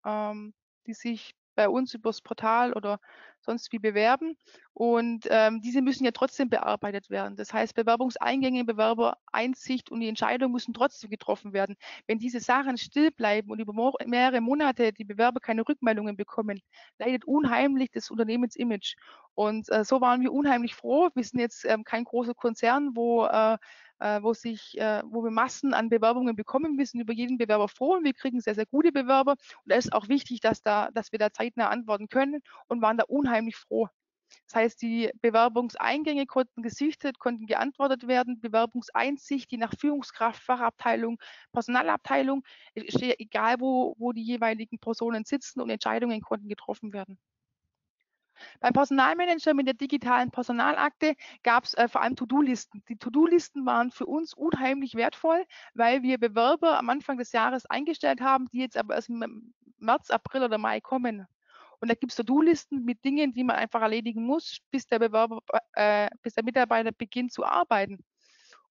ähm, die sich bei uns übers Portal oder sonst wie bewerben. Und ähm, diese müssen ja trotzdem bearbeitet werden. Das heißt, Bewerbungseingänge, Bewerbereinsicht und die Entscheidung müssen trotzdem getroffen werden. Wenn diese Sachen still bleiben und über mehrere Monate die Bewerber keine Rückmeldungen bekommen, leidet unheimlich das Unternehmensimage. Und äh, so waren wir unheimlich froh. Wir sind jetzt ähm, kein großer Konzern, wo äh, äh, wo, sich, äh, wo wir Massen an Bewerbungen bekommen. Wir sind über jeden Bewerber froh und wir kriegen sehr, sehr gute Bewerber. Und da ist auch wichtig, dass, da, dass wir da zeitnah antworten können und waren da unheimlich froh. Das heißt, die Bewerbungseingänge konnten gesichtet, konnten geantwortet werden. Bewerbungseinsicht, die nach Führungskraft, Fachabteilung, Personalabteilung, egal wo, wo die jeweiligen Personen sitzen und Entscheidungen konnten getroffen werden. Beim Personalmanager mit der digitalen Personalakte gab es äh, vor allem To-Do-Listen. Die To-Do-Listen waren für uns unheimlich wertvoll, weil wir Bewerber am Anfang des Jahres eingestellt haben, die jetzt aber erst im März, April oder Mai kommen. Und da gibt es To-Do-Listen mit Dingen, die man einfach erledigen muss, bis der Bewerber, äh, bis der Mitarbeiter beginnt zu arbeiten.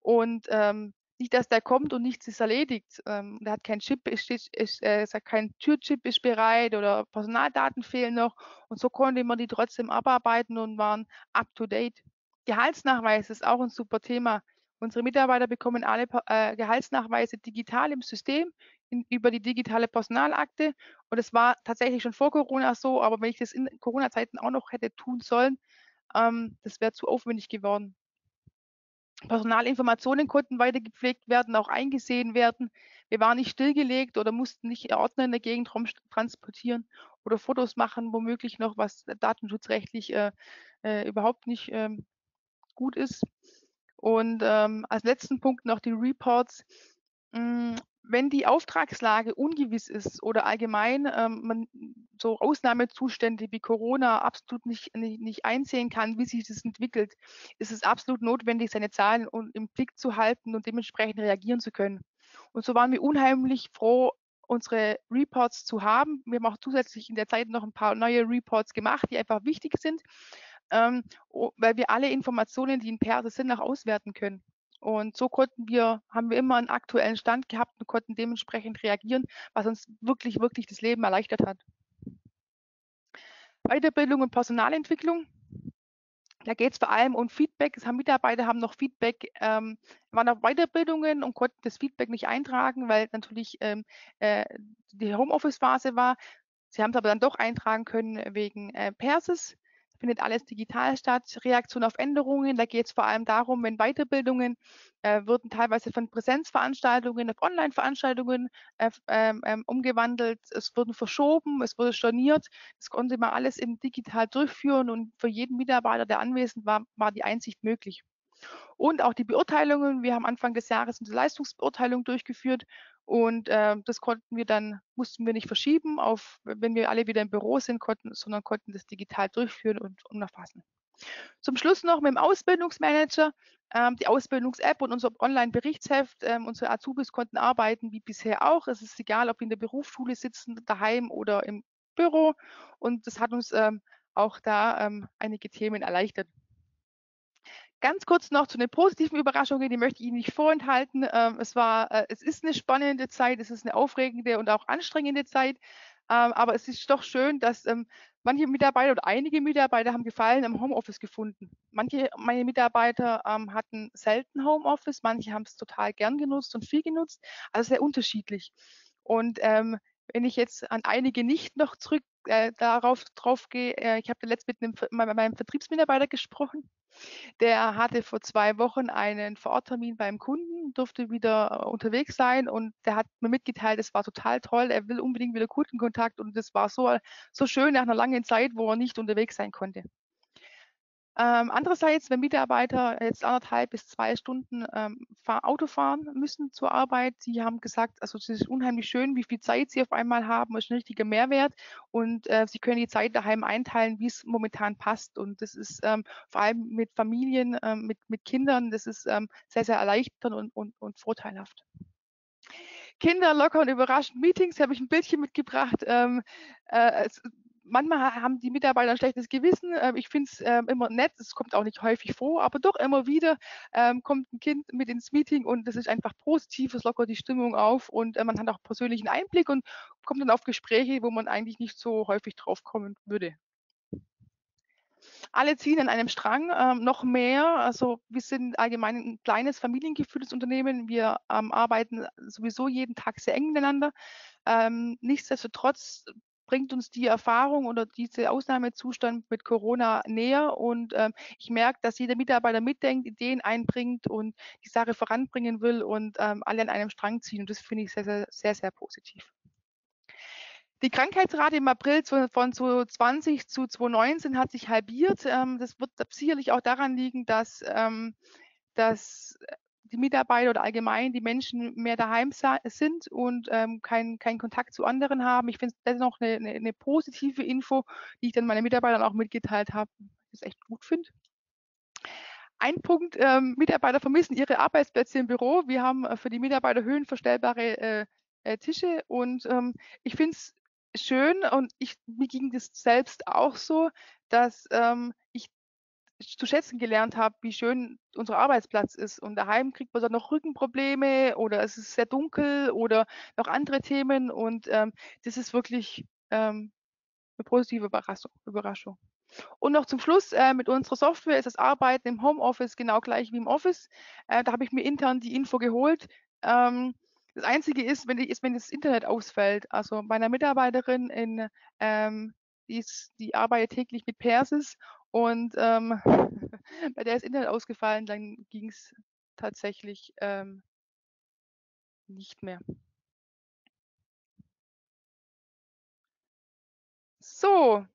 Und ähm, nicht, dass der kommt und nichts ist erledigt. Ähm, der hat kein Chip, ist, ist, ist, äh, sagt, kein Türchip ist bereit oder Personaldaten fehlen noch. Und so konnte man die trotzdem abarbeiten und waren up to date. Gehaltsnachweis ist auch ein super Thema. Unsere Mitarbeiter bekommen alle äh, Gehaltsnachweise digital im System in, über die digitale Personalakte. Und es war tatsächlich schon vor Corona so, aber wenn ich das in Corona-Zeiten auch noch hätte tun sollen, ähm, das wäre zu aufwendig geworden. Personalinformationen konnten weiter gepflegt werden, auch eingesehen werden. Wir waren nicht stillgelegt oder mussten nicht Ordner in der Gegend transportieren oder Fotos machen, womöglich noch, was datenschutzrechtlich äh, äh, überhaupt nicht ähm, gut ist. Und ähm, als letzten Punkt noch die Reports. Wenn die Auftragslage ungewiss ist oder allgemein ähm, man so Ausnahmezustände wie Corona absolut nicht, nicht, nicht, einsehen kann, wie sich das entwickelt, ist es absolut notwendig, seine Zahlen im Blick zu halten und dementsprechend reagieren zu können. Und so waren wir unheimlich froh, unsere Reports zu haben. Wir haben auch zusätzlich in der Zeit noch ein paar neue Reports gemacht, die einfach wichtig sind, ähm, weil wir alle Informationen, die in Perse sind, auch auswerten können. Und so konnten wir, haben wir immer einen aktuellen Stand gehabt und konnten dementsprechend reagieren, was uns wirklich, wirklich das Leben erleichtert hat. Weiterbildung und Personalentwicklung. Da geht es vor allem um Feedback. Es haben Mitarbeiter haben noch Feedback, ähm, waren auf Weiterbildungen und konnten das Feedback nicht eintragen, weil natürlich ähm, äh, die Homeoffice-Phase war. Sie haben es aber dann doch eintragen können wegen äh, Persis findet alles digital statt. Reaktion auf Änderungen, da geht es vor allem darum, wenn Weiterbildungen äh, wurden teilweise von Präsenzveranstaltungen auf Online-Veranstaltungen äh, ähm, ähm, umgewandelt, es wurden verschoben, es wurde storniert. Das konnte man alles im digital durchführen und für jeden Mitarbeiter, der anwesend war, war die Einsicht möglich. Und auch die Beurteilungen. Wir haben Anfang des Jahres eine Leistungsbeurteilung durchgeführt und äh, das konnten wir dann, mussten wir nicht verschieben, auf, wenn wir alle wieder im Büro sind, konnten, sondern konnten das digital durchführen und, und erfassen. Zum Schluss noch mit dem Ausbildungsmanager. Ähm, die Ausbildungs-App und unser Online-Berichtsheft. Ähm, unsere Azubis konnten arbeiten wie bisher auch. Es ist egal, ob wir in der Berufsschule sitzen, daheim oder im Büro. Und das hat uns ähm, auch da ähm, einige Themen erleichtert. Ganz kurz noch zu den positiven Überraschungen, die möchte ich Ihnen nicht vorenthalten. Ähm, es war, äh, es ist eine spannende Zeit, es ist eine aufregende und auch anstrengende Zeit. Ähm, aber es ist doch schön, dass ähm, manche Mitarbeiter oder einige Mitarbeiter haben Gefallen im Homeoffice gefunden. Manche meine Mitarbeiter hatten selten Homeoffice, manche haben es total gern genutzt und viel genutzt. Also sehr unterschiedlich. Und ähm, wenn ich jetzt an einige nicht noch zurück äh, darauf drauf gehe, äh, ich habe letzt mit, einem, mit meinem Vertriebsmitarbeiter gesprochen der hatte vor zwei Wochen einen Vororttermin beim Kunden, durfte wieder äh, unterwegs sein und der hat mir mitgeteilt, es war total toll, er will unbedingt wieder Kundenkontakt und es war so, so schön nach einer langen Zeit, wo er nicht unterwegs sein konnte. Ähm, andererseits, wenn Mitarbeiter jetzt anderthalb bis zwei Stunden ähm, Auto fahren müssen zur Arbeit, sie haben gesagt, also es ist unheimlich schön, wie viel Zeit sie auf einmal haben, ist ein richtiger Mehrwert und äh, sie können die Zeit daheim einteilen, wie es momentan passt und das ist ähm, vor allem mit Familien, ähm, mit, mit Kindern, das ist ähm, sehr, sehr erleichternd und, und, und vorteilhaft. Kinder locker und überraschend Meetings, habe ich ein Bildchen mitgebracht. Ähm, äh, manchmal haben die Mitarbeiter ein schlechtes Gewissen. Ähm, ich finde es ähm, immer nett, es kommt auch nicht häufig vor, aber doch immer wieder ähm, kommt ein Kind mit ins Meeting und das ist einfach positiv, es lockert die Stimmung auf und äh, man hat auch persönlichen Einblick und kommt dann auf Gespräche, wo man eigentlich nicht so häufig drauf kommen würde. Alle ziehen an einem Strang, ähm, noch mehr. Also wir sind allgemein ein kleines familiengeführtes Unternehmen. Wir ähm, arbeiten sowieso jeden Tag sehr eng miteinander. Ähm, nichtsdestotrotz bringt uns die Erfahrung oder dieser Ausnahmezustand mit Corona näher. Und ähm, ich merke, dass jeder Mitarbeiter mitdenkt, Ideen einbringt und die Sache voranbringen will und ähm, alle an einem Strang ziehen. Und das finde ich sehr, sehr, sehr, sehr positiv. Die Krankheitsrate im April von 2020 zu 2019 hat sich halbiert. Ähm, das wird sicherlich auch daran liegen, dass, ähm, dass die Mitarbeiter oder allgemein die Menschen mehr daheim sind und ähm, keinen kein Kontakt zu anderen haben. Ich finde es dennoch eine, eine, eine, positive Info, die ich dann meinen Mitarbeitern auch mitgeteilt habe, die ich echt gut finde. Ein Punkt, ähm, Mitarbeiter vermissen ihre Arbeitsplätze im Büro. Wir haben äh, für die Mitarbeiter höhenverstellbare äh, äh, Tische und ähm, ich finde es schön und ich, mir ging das selbst auch so, dass ähm, ich zu schätzen gelernt habe, wie schön unser Arbeitsplatz ist. Und daheim kriegt man dann noch Rückenprobleme oder es ist sehr dunkel oder noch andere Themen. Und ähm, das ist wirklich ähm, eine positive Überraschung. Und noch zum Schluss, äh, mit unserer Software ist das Arbeiten im Homeoffice genau gleich wie im Office. Äh, da habe ich mir intern die Info geholt. Ähm, das Einzige ist, wenn, ist, wenn das Internet ausfällt. Also meiner Mitarbeiterin in ähm, die, ist, die arbeitet täglich mit Persis und ähm, bei der ist Internet ausgefallen, dann ging es tatsächlich ähm, nicht mehr. So,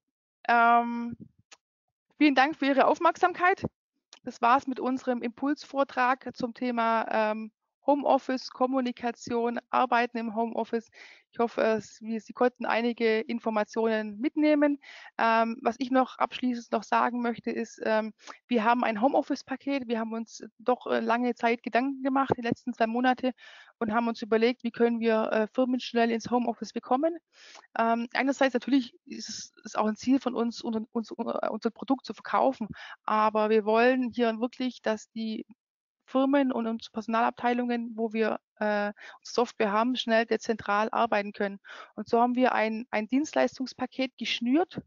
ähm, vielen Dank für Ihre Aufmerksamkeit. Das war es mit unserem Impulsvortrag zum Thema ähm, Homeoffice, Kommunikation, Arbeiten im Homeoffice. Ich hoffe, Sie konnten einige Informationen mitnehmen. Ähm, was ich noch abschließend noch sagen möchte, ist, ähm, wir haben ein Homeoffice-Paket. Wir haben uns doch äh, lange Zeit Gedanken gemacht, die letzten zwei Monate, und haben uns überlegt, wie können wir äh, Firmen schnell ins Homeoffice bekommen. Ähm, einerseits natürlich ist es ist auch ein Ziel von uns, unser, unser, unser Produkt zu verkaufen, aber wir wollen hier wirklich, dass die Firmen und unsere Personalabteilungen, wo wir äh, Software haben, schnell dezentral arbeiten können. Und so haben wir ein, ein Dienstleistungspaket geschnürt,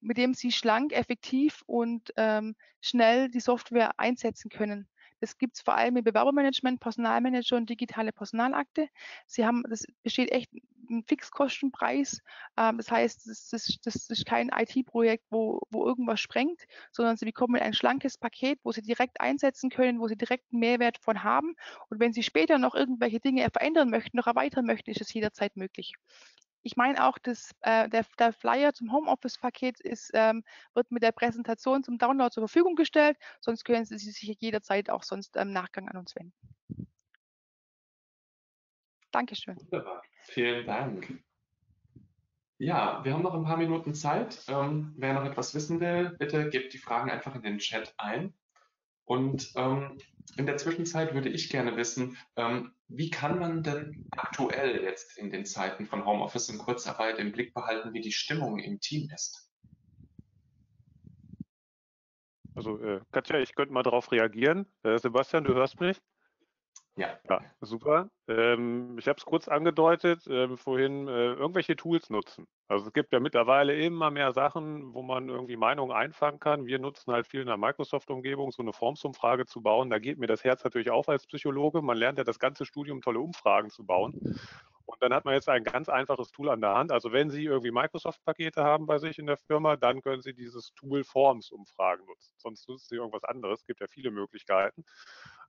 mit dem Sie schlank, effektiv und ähm, schnell die Software einsetzen können. Das gibt es vor allem im Bewerbermanagement, Personalmanager und digitale Personalakte. Sie haben, das besteht echt ein Fixkostenpreis. Ähm, das heißt, das, das, das ist kein IT-Projekt, wo, wo irgendwas sprengt, sondern Sie bekommen ein schlankes Paket, wo Sie direkt einsetzen können, wo Sie direkt einen Mehrwert von haben. Und wenn Sie später noch irgendwelche Dinge verändern möchten, noch erweitern möchten, ist es jederzeit möglich. Ich meine auch, dass äh, der, der, Flyer zum Homeoffice-Paket ähm, wird mit der Präsentation zum Download zur Verfügung gestellt. Sonst können Sie sich jederzeit auch sonst im Nachgang an uns wenden. Dankeschön. Wunderbar. Vielen Dank. Ja, wir haben noch ein paar Minuten Zeit. Ähm, wer noch etwas wissen will, bitte gebt die Fragen einfach in den Chat ein. Und ähm, in der Zwischenzeit würde ich gerne wissen, ähm, wie kann man denn aktuell jetzt in den Zeiten von Homeoffice und Kurzarbeit im Blick behalten, wie die Stimmung im Team ist? Also äh, Katja, ich könnte mal darauf reagieren. Äh, Sebastian, du hörst mich? Ja. Ja, super. Ähm, ich habe es kurz angedeutet, äh, vorhin äh, irgendwelche Tools nutzen. Also es gibt ja mittlerweile immer mehr Sachen, wo man irgendwie Meinungen einfangen kann. Wir nutzen halt viel in der Microsoft-Umgebung, so eine Formsumfrage zu bauen. Da geht mir das Herz natürlich auf als Psychologe. Man lernt ja das ganze Studium tolle Umfragen zu bauen. Und dann hat man jetzt ein ganz einfaches Tool an der Hand. Also wenn Sie irgendwie Microsoft-Pakete haben bei sich in der Firma, dann können Sie dieses Tool Forms-Umfragen nutzen. Sonst nutzen Sie irgendwas anderes. Es gibt ja viele Möglichkeiten.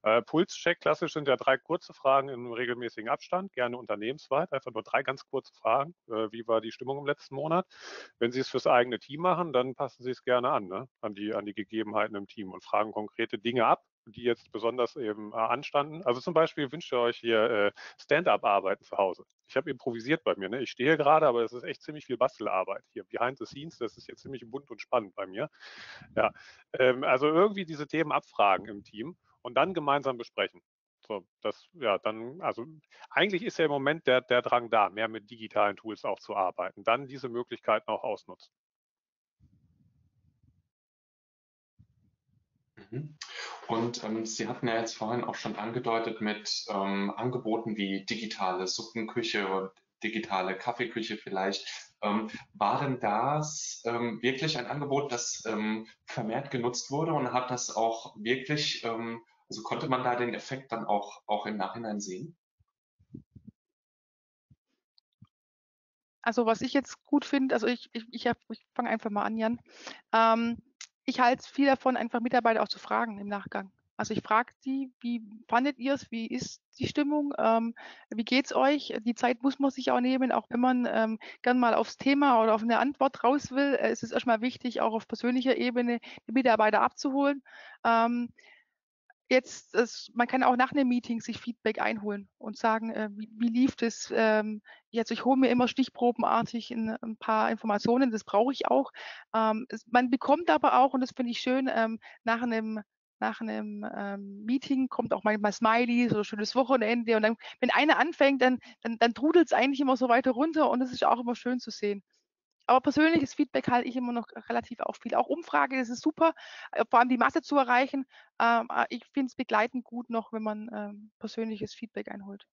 Äh, Pulscheck klassisch sind ja drei kurze Fragen im regelmäßigen Abstand, gerne unternehmensweit, einfach nur drei ganz kurze Fragen. Äh, wie war die Stimmung im letzten Monat? Wenn Sie es fürs eigene Team machen, dann passen Sie es gerne an, ne? an, die, an die Gegebenheiten im Team und fragen konkrete Dinge ab, die jetzt besonders eben äh, anstanden. Also zum Beispiel wünscht ihr euch hier äh, Stand-up-Arbeiten zu Hause. Ich habe improvisiert bei mir. Ne? Ich stehe gerade, aber es ist echt ziemlich viel Bastelarbeit hier. Behind the scenes, das ist jetzt ziemlich bunt und spannend bei mir. Ja, ähm, also irgendwie diese Themen abfragen im Team und dann gemeinsam besprechen. So, das, ja, dann, also eigentlich ist ja im Moment der, der Drang da, mehr mit digitalen Tools auch zu arbeiten. Dann diese Möglichkeiten auch ausnutzen. Mhm. Und ähm, Sie hatten ja jetzt vorhin auch schon angedeutet mit ähm, Angeboten wie digitale Suppenküche und digitale Kaffeeküche vielleicht. Ähm, war denn das ähm, wirklich ein Angebot, das ähm, vermehrt genutzt wurde und hat das auch wirklich ähm, also konnte man da den Effekt dann auch, auch im Nachhinein sehen? Also was ich jetzt gut finde, also ich, ich, ich, ich fange einfach mal an, Jan. Ähm, ich halte viel davon, einfach Mitarbeiter auch zu fragen im Nachgang. Also ich frage die, wie fandet ihr es, wie ist die Stimmung, ähm, wie geht's euch? Die Zeit muss man sich auch nehmen, auch wenn man ähm, gern mal aufs Thema oder auf eine Antwort raus will. Äh, es ist erstmal wichtig, auch auf persönlicher Ebene die Mitarbeiter abzuholen. Ähm, jetzt, es, man kann auch nach einem Meeting sich Feedback einholen und sagen, äh, wie, wie, lief das? Ähm, jetzt, ich hole mir immer stichprobenartig in, ein paar Informationen, das brauche ich auch. Ähm, es, man bekommt aber auch, und das finde ich schön, ähm, nach einem nach einem ähm, Meeting kommt auch manchmal Smiley, so schönes Wochenende. Und dann, wenn einer anfängt, dann, dann, dann trudelt es eigentlich immer so weiter runter und das ist auch immer schön zu sehen. Aber persönliches Feedback halte ich immer noch relativ auch viel. Auch Umfrage, das ist super, äh, vor allem die Masse zu erreichen. Ähm, äh, ich finde es begleitend gut noch, wenn man ähm, persönliches Feedback einholt.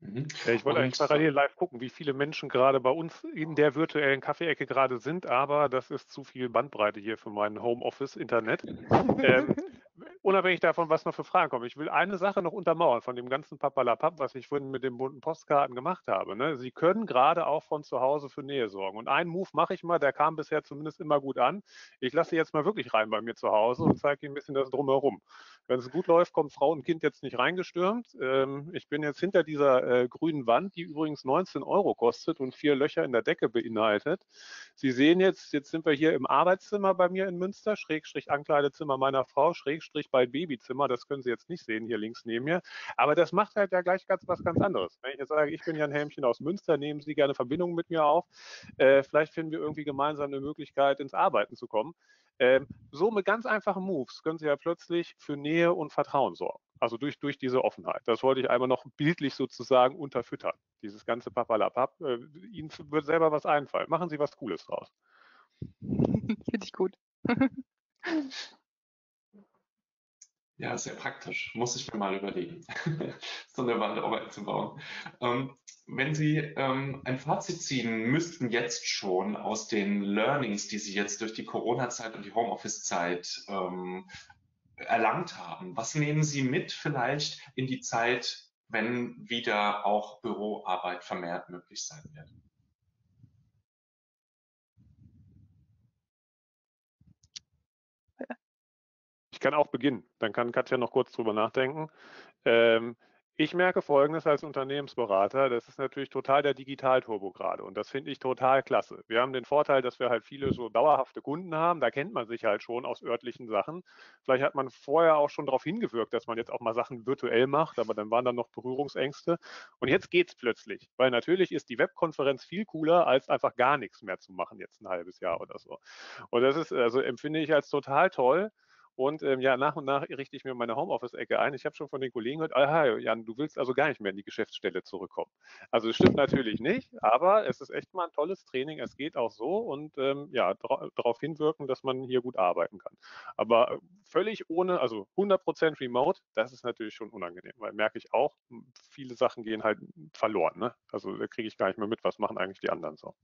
Mhm. ich wollte eigentlich parallel live gucken, wie viele Menschen gerade bei uns in der virtuellen Kaffeeecke gerade sind, aber das ist zu viel Bandbreite hier für mein Homeoffice-Internet. ähm, unabhängig davon, was noch für Fragen kommen. Ich will eine Sache noch untermauern von dem ganzen Papalapap, was ich vorhin mit den bunten Postkarten gemacht habe. Ne? Sie können gerade auch von zu Hause für Nähe sorgen. Und einen Move mache ich mal, der kam bisher zumindest immer gut an. Ich lasse sie jetzt mal wirklich rein bei mir zu Hause und zeige Ihnen ein bisschen das Drumherum. Wenn es gut läuft, kommt Frau und Kind jetzt nicht reingestürmt. Ähm, ich bin jetzt hinter dieser äh, grünen Wand, die übrigens 19 Euro kostet und vier Löcher in der Decke beinhaltet. Sie sehen jetzt, jetzt sind wir hier im Arbeitszimmer bei mir in Münster, Schrägstrich Ankleidezimmer meiner Frau, Schrägstrich bei Babyzimmer. Das können Sie jetzt nicht sehen hier links neben mir. Aber das macht halt ja gleich ganz was ganz anderes. Wenn ich jetzt sage, ich bin Jan Helmchen aus Münster, nehmen Sie gerne Verbindung mit mir auf. Äh, vielleicht finden wir irgendwie gemeinsam eine Möglichkeit, ins Arbeiten zu kommen. Ähm, so mit ganz einfachen Moves können Sie ja plötzlich für Nähe und Vertrauen sorgen. Also durch, durch diese Offenheit. Das wollte ich einmal noch bildlich sozusagen unterfüttern. Dieses ganze Papalapap. Äh, Ihnen wird selber was einfallen. Machen Sie was Cooles draus. Finde ich gut. Ja, sehr praktisch. Muss ich mir mal überlegen, so eine Wand auch einzubauen. Ähm, wenn Sie ähm, ein Fazit ziehen müssten jetzt schon aus den Learnings, die Sie jetzt durch die Corona-Zeit und die Homeoffice-Zeit ähm, erlangt haben, was nehmen Sie mit vielleicht in die Zeit, wenn wieder auch Büroarbeit vermehrt möglich sein wird? Ich kann auch beginnen. Dann kann Katja noch kurz drüber nachdenken. Ähm, ich merke Folgendes als Unternehmensberater, das ist natürlich total der Digitalturbo gerade und das finde ich total klasse. Wir haben den Vorteil, dass wir halt viele so dauerhafte Kunden haben, da kennt man sich halt schon aus örtlichen Sachen. Vielleicht hat man vorher auch schon darauf hingewirkt, dass man jetzt auch mal Sachen virtuell macht, aber dann waren dann noch Berührungsängste und jetzt geht es plötzlich, weil natürlich ist die Webkonferenz viel cooler, als einfach gar nichts mehr zu machen, jetzt ein halbes Jahr oder so. Und das ist, also empfinde ich als total toll. Und ähm, ja, nach und nach richte ich mir meine Homeoffice-Ecke ein. Ich habe schon von den Kollegen gehört, aha, Jan, du willst also gar nicht mehr in die Geschäftsstelle zurückkommen. Also es stimmt natürlich nicht, aber es ist echt mal ein tolles Training. Es geht auch so und ähm, ja, darauf hinwirken, dass man hier gut arbeiten kann. Aber völlig ohne, also 100% remote, das ist natürlich schon unangenehm, weil merke ich auch, viele Sachen gehen halt verloren. Ne? Also da kriege ich gar nicht mehr mit, was machen eigentlich die anderen so.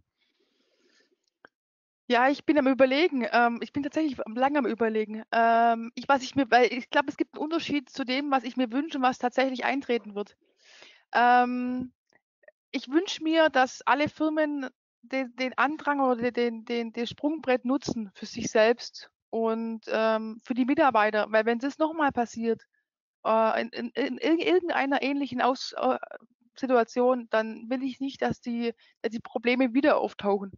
Ja, ich bin am Überlegen. Ähm, ich bin tatsächlich lange am Überlegen. Ähm, ich, was ich mir, weil ich glaube, es gibt einen Unterschied zu dem, was ich mir wünsche und was tatsächlich eintreten wird. Ähm, ich wünsche mir, dass alle Firmen den, den Andrang oder den, den, den Sprungbrett nutzen für sich selbst und ähm, für die Mitarbeiter. Weil wenn das nochmal passiert, äh, in, in, in, irgendeiner ähnlichen Aus, äh, Situation, dann will ich nicht, dass die, dass die Probleme wieder auftauchen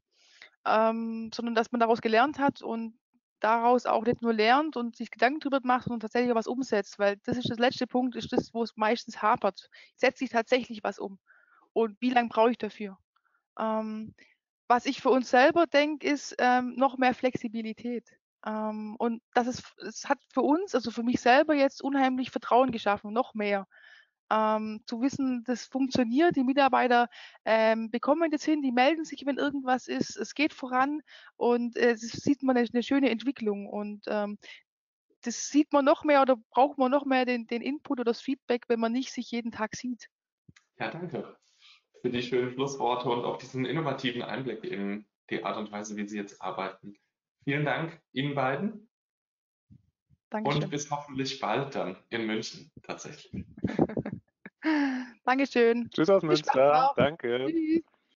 ähm, sondern dass man daraus gelernt hat und daraus auch nicht nur lernt und sich Gedanken darüber macht, sondern tatsächlich auch was umsetzt, weil das ist das letzte Punkt, ist das, wo es meistens hapert. Setze ich tatsächlich was um? Und wie lange brauche ich dafür? Ähm, was ich für uns selber denke, ist ähm, noch mehr Flexibilität. Ähm, und das ist, es hat für uns, also für mich selber jetzt unheimlich Vertrauen geschaffen, noch mehr ähm, zu wissen, das funktioniert, die Mitarbeiter ähm, bekommen das hin, die melden sich, wenn irgendwas ist, es geht voran und äh, das sieht man eine, eine schöne Entwicklung und ähm, das sieht man noch mehr oder braucht man noch mehr den, den Input oder das Feedback, wenn man nicht sich jeden Tag sieht. Ja, danke für die schönen Schlussworte und auch diesen innovativen Einblick in die Art und Weise, wie Sie jetzt arbeiten. Vielen Dank Ihnen beiden. Dankeschön. Und bis hoffentlich bald dann in München tatsächlich. Dankeschön. Tschüss aus Münster. Danke. Tschüss.